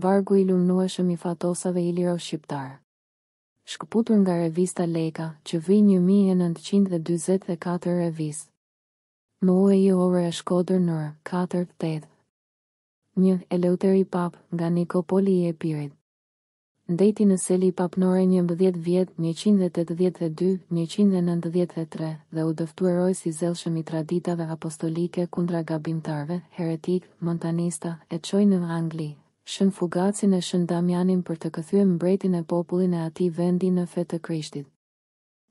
Vargu i lumnueshëm i fatosave iliro-shqiptarë. Shkëputur nga revista Leka, që vj. një mijë e nëntëqind e dyzet e katër revistë muejore e Shkodër nr., katër, tetë. Një, Eleuteri Papë, nga Nikopoli i Epirit. Ndejti në seli papnore njëmbëdhjetë vjet njëqind e tetëdhjetë e dy, njëqind e nëntëdhjetë e tre, dhe u dëftue rojs i zellshëm i traditave apostolike kundra gabimtarëve, heretikë, montanista, e çoi në Angli, Shën Fugacin e Shën Damianin për të këthye mbretin e popullin e atij vendi në fe të Krishtit.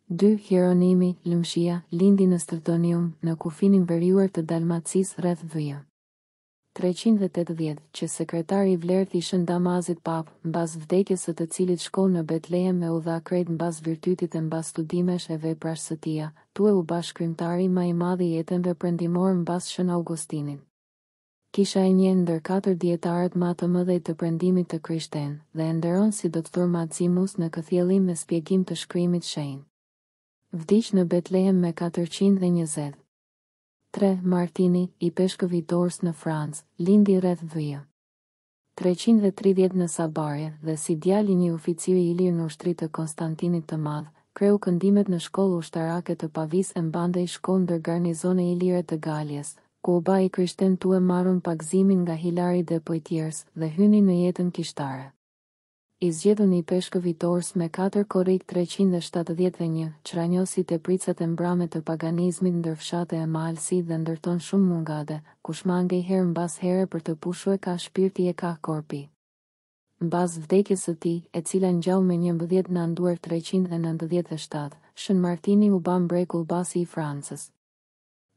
Dy, Hieronimi, Lëmshia, lindi në Strdonium, në kufinin veriuer të Dalmacisë, rreth vj. Treqind e tetëdhjetë, qe sekretari i vlertë i Shën Damazit Papë, mbas vdekjes së të cilit shkon në Betlehem e u dha krejt mbas virtytit e mbas studimesh e veprash së tija, tue u ba shkrimtari ma i madh i etenve prendimorë mbas Shën Augustinit. Kisha e njeh ndër katër dijetarët ma të mëdhej të prendimit të krishten, dhe e nderon si Doctor Maximus në këthjellim e spjegim të Shkrimit Shenjt. Vdiq në Betlehem me katërqind e njëzet. Tre, Martini, ipeshkëv i Tours në Francë, lindi rreth vj. Treqind e tridhjetë në Sabarje dhe si djalë i një oficiri ilir n'ushtri të Konstantinit të Madh, kreu këndimet në shkollë ushtarake të Pavisë e mbandej shkon ndër garnizone ilire të Galjes, ku u ba i krishten tue marrun pagëzimin nga Hilari de Poitiers dhe hyni në jetën kishtare. I zgjedhun ipeshkëv i Tours me katër korrik treqind e shtatëdhjetë dhe një, çranjosi tepricat e mbrame të paganizmit ndër fshate e malësi dhe ndërton shumë mungade, ku shmangej herë mbas here për të pushue kah shpirti e kah korpi. Mbas vdekjes së tij, e cila ngjau me njëmbëdhjetë nanduer treqind e nëntëdhjetë e shtatë, Shën Martini u ba mbrekullbasi i Francës.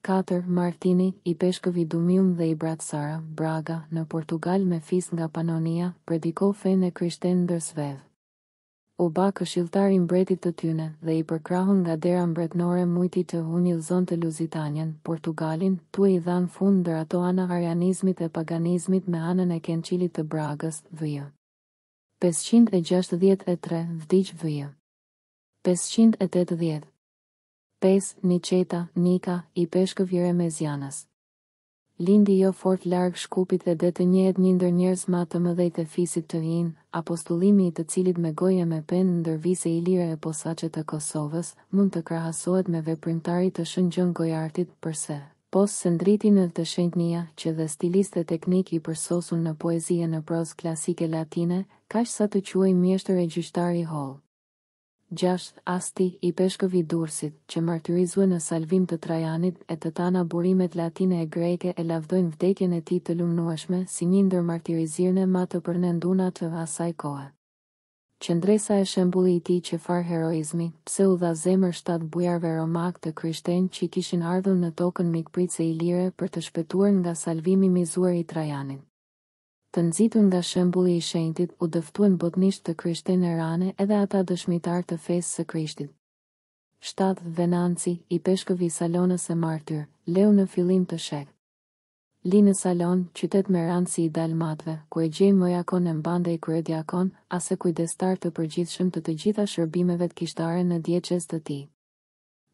Katër, Martini, ipeshkëv i Dumium dhe i Bracara, Braga, në Portugal me fis nga Panonia, predikoi fenë e krishten ndër svevë. U ba këshilltar i mbretit të tyne, dhe i përkrahun nga dera mbretnore mujti të unjillzonte Luzitanjen, Portugalin, tue i dhanë fund ndër ato ana arianizmit e paganizmit me anën e Koncilit të Bragës, vj. Pesëqind e gjashtëdhjetë e tre, vdiq vj. Pesëqind e tetëdhjetë. Pesë, Niçeta, Nika, ipeshkëv i Remezjanës. Lindi jo fort larg Shkupit dhe do të njehet nji ndër njerz ma të mëdhej të fisit t'ynë, apostullimi i të cilit me gojë e me penë ndër vise ilire e posaçe të Kosovës, mund të krahasohet me veprimtari të Shën Gjon Gojartit, përse, pos se ndriti në të shenjtnija, qe dhe stilist e teknik i përsosun në poezi e në prozë klasike latine, kaq sa të quhej mjeshtër e gjyqtar i hollë. Gjashtë, Asti, ipeshkëv i Durrsit, qe martirizue në salvim të Trajanit e të tana burimet latine e greke e lavdojnë vdekjen e tij të lumnueshme si nji ndër martirizirne ma të përnenduna të asaj kohe. Qëndresa e shembulli i tij qe farë heroizmi, pse u dha zemër shtatë bujarve romakë të krishtenj qi kishin ardhur në tokën mikpritse ilire për të shpetuar nga salvimi mizuar i Trajanit. Të nxitur nga shembulli i shenjtit u dëftuen botnisht të krishtenë e rane edhe ata dëshmitarë të fesë së Krishtit. Shtat, Venanci, ipeshkëv i Salonës e martyr, leu në fillim të shek. Li në Salonë, qytet me randsi i dalmatëve, ku e gjejmë djakon e mbandej kryedjakon, ase kujdestar të përgjithshëm të të gjitha shërbimevet kishtare në djeçez të tij.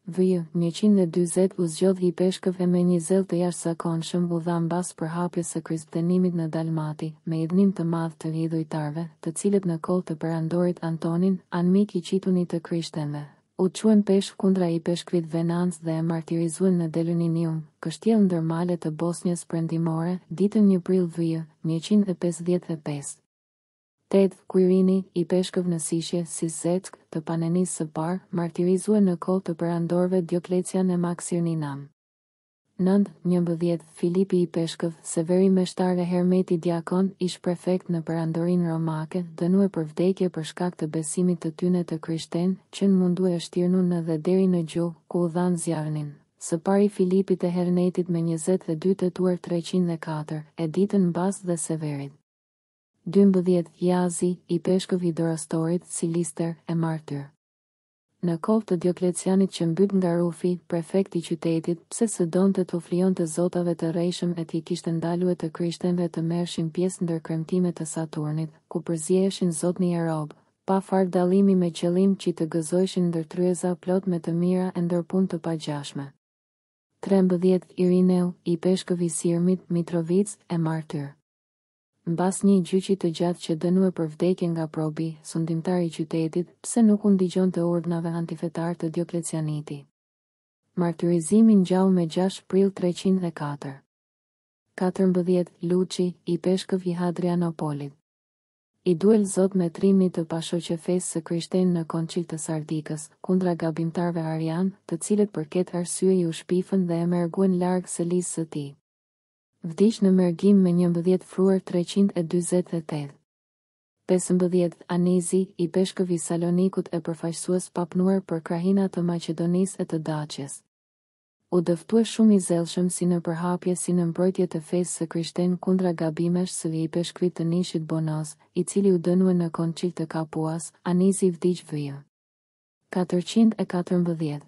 Vj. njëqind e dyzet U zgjodh ipeshkëv e me një zell të jashtëzakonshëm u dha mbas përhapjes së Krishtenimit në Dalmati, me idhnim të madh të idhujtarëve, të cilët në kohë të perandorit Antonin, anmik i qitun i të krishtenve, u çuen peshë kundra ipeshkvit Venanc dhe e martirizuen në Deluninium, kështjellë ndër male të Bosnjës Perëndimore, ditën një prill Vj. njëqind e pesëdhjetë e pesë. Tetë, Kuirini, ipeshkëv në Sishje, Sizeck, të Panenisë së Parë, martirizue në kohë të perandorëve Dioklecian e Maksirninan. Nënt. Njëmbëdhjetë, Filipi ipeshkëv, Severi meshtar e Hermeti diakon, ish-prefekt në Perandorinë Romake, dënue për vdekje për shkak të besimit të tyne të krishten, qenë mundue e shtirnu në dhe deri në gju, ku u dhanë zjarrnin. Së pari Filipit e Hernetit me njëzet e dy tetuar treqind e katër, e ditën mbas dhe Severit. Dymbëdhjetë Jazi ipeshkëv i Dorostorit Silister e martyr. Në kohë të Dioklecianit qe mbyt nga Rufi, prefekt i qytetit, pse s'donte t'u flijonte zotave të rrejshëm e t'i kishte ndalue të krishtenve të merrshin pjesë ndër kremtime të Saturnit, ku përzieheshin zotni e robë, pa farë dallimi me qëllim qi të gëzojshin ndër tryeza plot me të mira e ndër punë të pagjashme. Trembëdhjetë Irineu ipeshkëv i Sirmit, Mitrovicë, e martyr. Mbas një gjyqi të gjatë qe dënue për vdekje nga Probi, sundimtari i qytetit, pse nuk u ndigjonte urdhnave antifetarë të Dioklecianiti? Martirizimi ngjau me gjashtë prill treqind e katër. Katërmbëdhjetë, Luçi, ipeshkëv i Hadrianopolit. I duel zot me trimni të pashoqe fesë së krishten në Konçil të Sardikës, kundra gabimtarëve arianë, të cilët për ketë arsye iu shpifën dhe e merguen larg selisë së tij. Vdiq në mërgim me njëmbëdhjetë fruar treqind e dyzet e tetë. Pesëmbëdhjetë, Anizi, ipeshkëvi i Salonikut e përfaqësues papnuar për krahina të Maqedonisë e të Daçjes. U dëftue shumë i zellshëm si në përhapje si në mbrojtje të fesë së krishten kundra gabimesh së ipeshkëvit të Nishit Bonos, i cili u dënue në Konçil të Kapuas, Anizi vdiq vj. Katërqind e katërmbëdhjetë.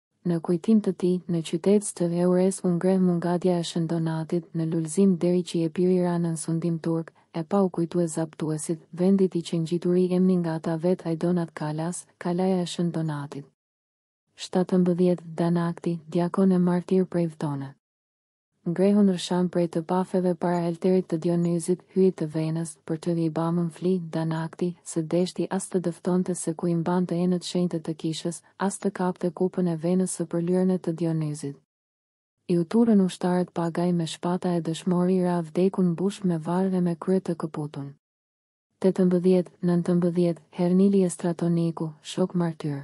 Në kujtim të tij, në qytetëz të Eures u ngreh mungadja e Shën Donatit, në lulzim deri qi Epiri ra nën sundim turk, e pa u kujtue zaptuesit, vendit i qe ngjitur emni nga ata vet Ajdonat Kalas, Kalaja e Shën Donatit. Shtatëmbëdhjetë, Danakti, djakon e martir prej Vtone. Ngrehun rrshan prej të pafeve para elterit të Dionizit, hyjit të venës, për të i bamun fli, Danakti s'deshti as të dëftonte se ku i mbante enët shenjte të kishës, as të kapte kupën e venës së përlyerne të Dionizit. Iu turën ushtarët pagaj me shpata e dëshmori ra vdekun mbushë me varrë e me krye të këputun. Tetëmbëdhjetë, nëntëmbëdhjetë, Hernili e Stratoniku, shokë martyrë.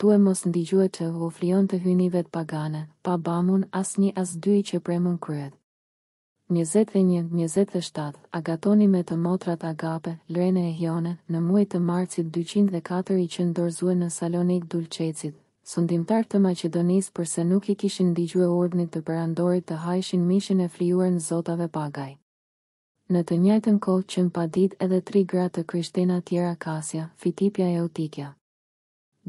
Tue mos ndigjue të u flijonte hyjnivet pagane, pa bamun as nji as dy i qe premun kryet. Njëzet e një, njëzet e shtatë, Agatoni me të motrat Agape, Lrene e Hjone, në muej të marcit dyqind e katër i qenë dorëzue në Salonik Dulçecit, sundimtar të Maqedonisë përse nuk i kishin ndigjue urdhnit të Perandorit të hajshin mishin e flijuar zotave pagaj. Në të njajtën kohë qenë paditë edhe tri gra të krishtena tjera Kasia, Fitipja e Eutikja.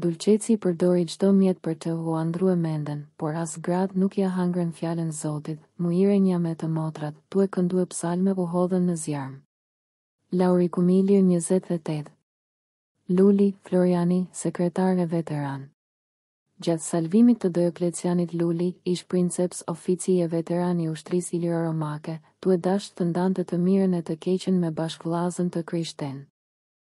Dulçeci përdori çdo mjet për të ua ndrrue menden, por as gratë nuk ia hangrën fjalën Zotit, mu Irenja me të motrat, tue këndue psalme u hodhën në zjarm. Laurikum ilir njëzet e tetë. Luli, Floriani, sekretar e veteran. Gjatë salvimit të Dioklecianit Luli, ish princeps oficij e veteran i ushtrisë iliroromake, tue dashtë të ndante të mirën e të keqen me bashkëvllazën të krishten.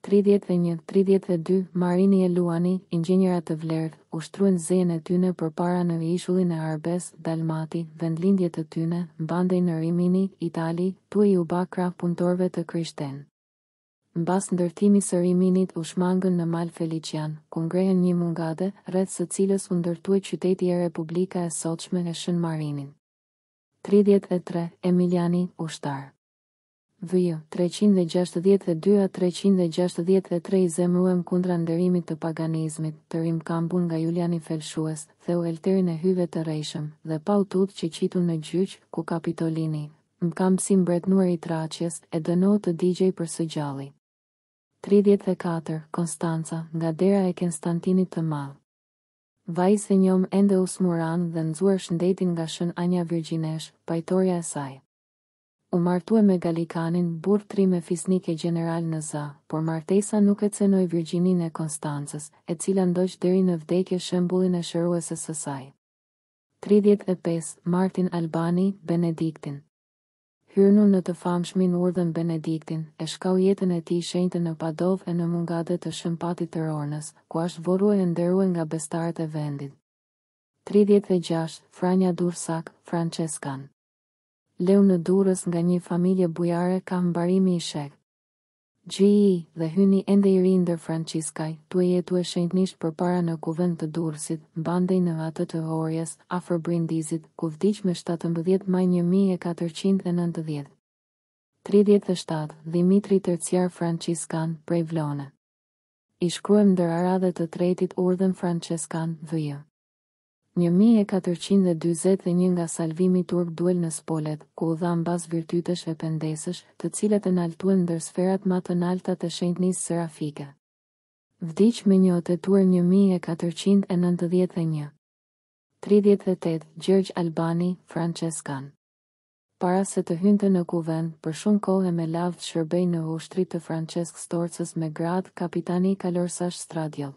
Tridhjetë e një, tridhjetë e dy, Marini e Luani, inxhinjera të vlertë, ushtruen zejen e tyne përpara në ishullin e Arbes, Dalmati, vendlindje të tyne, mbandej në Rimini, Itali, tue iu ba krah punëtorëve të krishten. Mbas ndërtimi së Riminit u shmangën në Mal Felician, ku ngrehën nji mungade, rreth së cilës u ndërtue qyteti e Republika e sotshme e Shën Marinin. Tridhjetë e tre, Emiliani, ushtar. VJ, treqind e gjashtëdhjetë e dy a treqind e gjashtëdhjetë e tre I zemruem kundra nderimit të paganizmit, të rimkambun nga Juliani felshues, theu elterin e hyjve të rrejshëm, dhe pa u tut qe qitun në gjyq, ku Kapitolini, mkambsi mbretnuer i Traçjes, e dënou të digjej për së gjalli. Tridhjetë e katër, Konstanca, nga dera e Konstantinit të Madh. Vajzë e njomë ende u smu ranë dhe nxuar shëndetin nga Shën Anja Virgjineshë, pajtorja e saj. U martue me Galikanin, burrë trim e fisnik e gjeneral në za, por martesa nuk e cenoi virgjininë e Konstancës, e cila ndoq deri në vdekje shembullin e shërueses së saj. Tridhjetë e pesë, Martin Albani, Benediktin. Hyrnun në të famshmin Urdhën Benediktin, e shkau jetën e tij shenjte në Padovë e në Mungade të Shën Patit të Rornës, ku asht vorrue e nderue nga bestarët e vendit. Tridhjetë e gjashtë, Franja Durrsak, Françeskan. Leu në Durrës nga një familje bujare kah mbarimi i shek. Xhii, dhe hyni ende i ri ndër Françiskaj, tue jetue shenjtnisht përpara në Kuvend të Durrësit, mbandej në atë të Orjes, afër Brindizit, ku vdiq me shtatëmbëdhjetë maj një mijë e katërqind e nëntëdhjetë. Tridhjetë e shtatë, Dhimitri Terciar Françiskan, prej Vlone. I shkruem ndër aradhe të tretit urdhën Françeskan, VJ. Një mijë e katërqind e dyzet e një nga salvimi turk duel në Spolet, ku u dha mbas virtytesh e pendesësh, të cilat e naltuen ndër sferat ma të nalta të shenjtnisë serafike. Vdiq me një o tetuer një mijë e katërqind e nëntëdhjetë e një. Tridhjetë e tetë, Gjergj Albani, Françeskan. Para se të hynte në Kuvend, për shumë kohë e me lavd shërbej në ushtri të Françesk Sforcës me gradë kapitani kalorsash stradjall.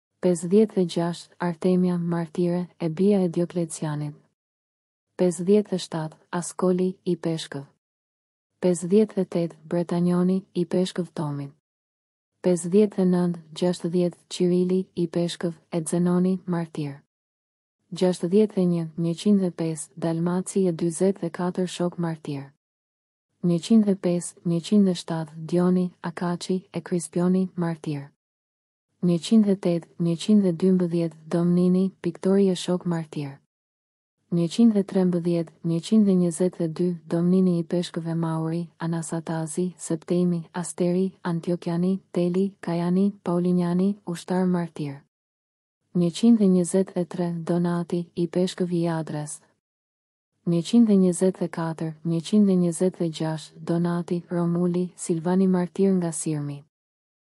Pesëdhjetë e gjashtë, Artemia, martire, e bija e Dioklecianit. Pesëdhjetë e shtatë, Askoli, ipeshkëv. Pesëdhjetë e tetë, Bretanioni, ipeshkëv Tomit. Pesëdhjetë e nëntë, gjashtëdhjetë, Çirili, ipeshkëv, e Zenoni, martir. Gjashtëdhjetë e një, njëqind e pesë, Dalmaci e dyzet e katër shokë martirë. Njëqind e pesë, njëqind e shtatë, Dioni, Akaçi, e Krispioni, martir. Njëqind e tetë, njëqind e dymbëdhjetë, Domnini, Piktori e shokë martirë. Njëqind e trembëdhjetë, njëqind e njëzet e dy, Domnini ipeshkëv e Mauri, Anasatazi, Septemi, Asteri, Antiokiani, Teli, Kajani, Pauliniani, ushtarë martirë. Njëqind e njëzet e tre, Donati, ipeshkëv i Adres. Njëqind e njëzet e katër, njëqind e njëzet e gjashtë, Donati, Romuli, Silvani martir nga Sirmi.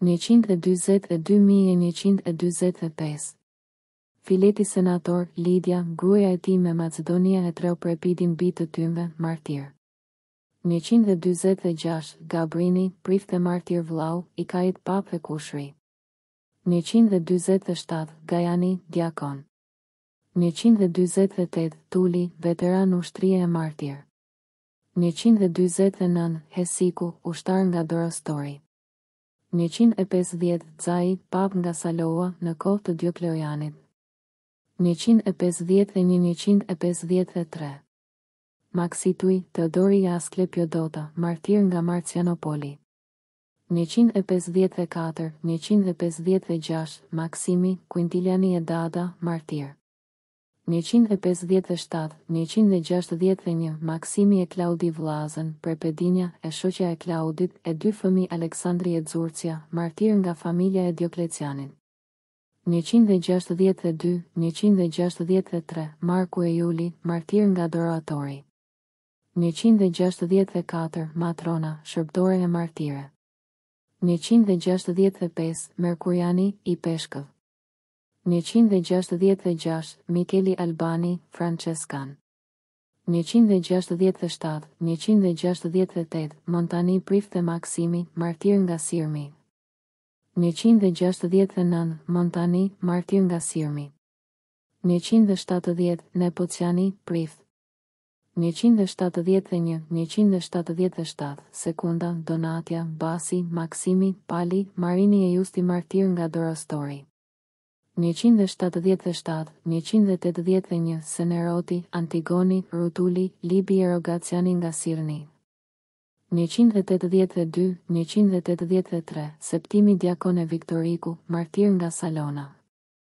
njëqind e dyzet e dy njëqind e dyzet e pesë Fileti senator, Lidia, gruaja e tij me Macedonin e Treuprepidin bij të tynve, martir. Njëqind e dyzet e gjashtë, Gabrini, prift e martir vllau i Kajit pap e kushri. Njëqind e dyzet e shtatë, Gajani, djakon. Njëqind e dyzet e tetë, Tuli, veteran ushtrije e martir. Njëqind e dyzet e nëntë, Hesiku, ushtar nga Dorostori. Njëqind e pesëdhjetë Kai, Papë nga Salona, në kohë të Dioklecianit. Njëqind e pesëdhjetë e një Njëqind e pesëdhjetë e tre Maksimi, Teodori e Asklepiodota, martir nga Marcianopoli. Njëqind e pesëdhjetë e katër Njëqind e pesëdhjetë e gjashtë Maksimi, Kuintiliani e Dada, martir. njëqind e pesëdhjetë e shtatë, njëqind e gjashtëdhjetë e një, Maksimi e Klaudi vllazën, Prepedinja, e shoqja e Klaudit, e dy fëmijë Aleksandri e Kurcia, martirë nga familja e Dioklecianit. Njëqind e gjashtëdhjetë e dy, njëqind e gjashtëdhjetë e tre, Marku e Juli, martirë nga Dorostori. Njëqind e gjashtëdhjetë e katër, Matrona, shërbëtore e martire. Njëqind e gjashtëdhjetë e pesë, Merkuriani, ipeshkëv. Njëqind e gjashtëdhjetë e gjashtë, Mikeli Albani, françeskan. Njëqind e gjashtëdhjetë e shtatë, njëqind e gjashtëdhjetë e tetë, Montani prift e Maksimi, martir nga Sirmi. Njëqind e gjashtëdhjetë e nëntë, Montani, martir nga Sirmi. Njëqind e shtatëdhjetë, Nepociani, prift. Njëqind e shtatëdhjetë dhe një, njëqind e shtatëdhjetë dhe shtatë, Sekunda, Donatia, Basi, Maksimi, Pali, Marini e Justi martir nga Dorostori. Njëqind e shtatëdhjetë dhe shtatë, njëqind e tetëdhjetë dhe një, Seneroti, Antigoni, Rutuli, Libi e Rogaciani nga Sirmi. Njëqind e tetëdhjetë dhe dy, njëqind e tetëdhjetë dhe tre, Septimi djakon e Viktoriku, martir nga Salona.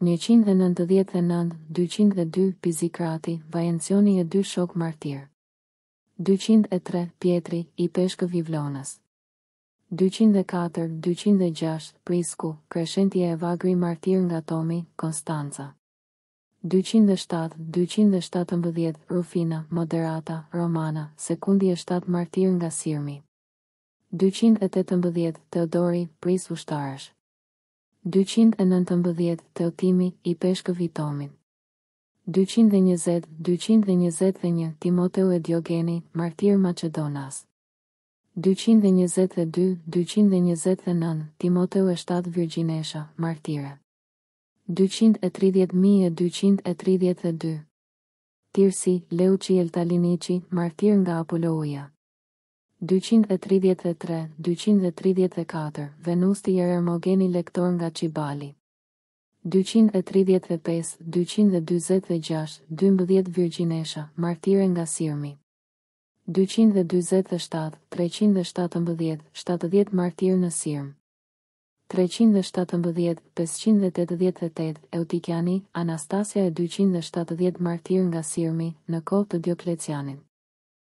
Njëqind e nëntëdhjetë e nëntë, dyqind e dy, Pazikrati, Valencioni e dy shokë martirë. Dyqind e tre, Pjetri, ipeshkëv i Vlonës. Dyqind e katër, dyqind e gjashtë, Prisku, Kreshenti e Evagri martirë nga Tomi, Konstanca. Dyqind e shtatë, dyqind e shtatëmbëdhjetë, Rufina, Moderata, Romana, Sekundi e shtatë martirë nga Sirmi. Dyqind e tetëmbëdhjetë, Teodori, prijës ushtarësh. dyqind e nëntëmbëdhjetë Teotimi ipeshkëv i Tomit dyqind e njëzet dyqind e njëzet e një Timoteu e Diogeni, martirë macedonas dyqind e njëzet e dy dyqind e njëzet e nëntë Timoteu e shtatë virgjinesha, martire dyqind e tridhjetë dyqind e tridhjetë e dy Tirsi, Leuçi e Kaliniçi, martirë nga Apollonia Dyqind e tridhjetë e tre, dyqind e tridhjetë e katër, Venusti e Hermogeni lektor nga Çibali. Dyqind e tridhjetë e pesë, dyqind e dyzet e gjashtë, dymbëdhjetë virgjinesha, martire nga Sirmi. Dyqind e dyzet e shtatë, treqind e shtatëmbëdhjetë, shtatëdhjetë martirë në Sirm. Treqind e shtatëmbëdhjetë, pesëqind e tetëdhjetë e tetë, Eutikiani, Anastasia e dyqind e shtatëdhjetë martirë nga Sirmi, në kohë të Dioklecianit.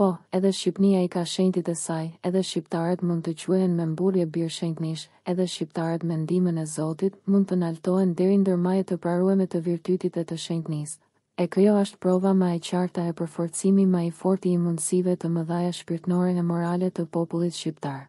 Po, edhe Shqipnia i ka shenjtit e saj, edhe shqiptarët mund të quehen me mburrje bij shenjtnish, edhe shqiptarët me ndihmën e Zotit, mund të naltohen deri ndër maje të prarueme të virtytit e të shenjtnisë. E këjo asht prova ma e qarta e përforcimi ma i forti i mundësive të mëdhaja shpirtnore e morale të popullit shqiptar.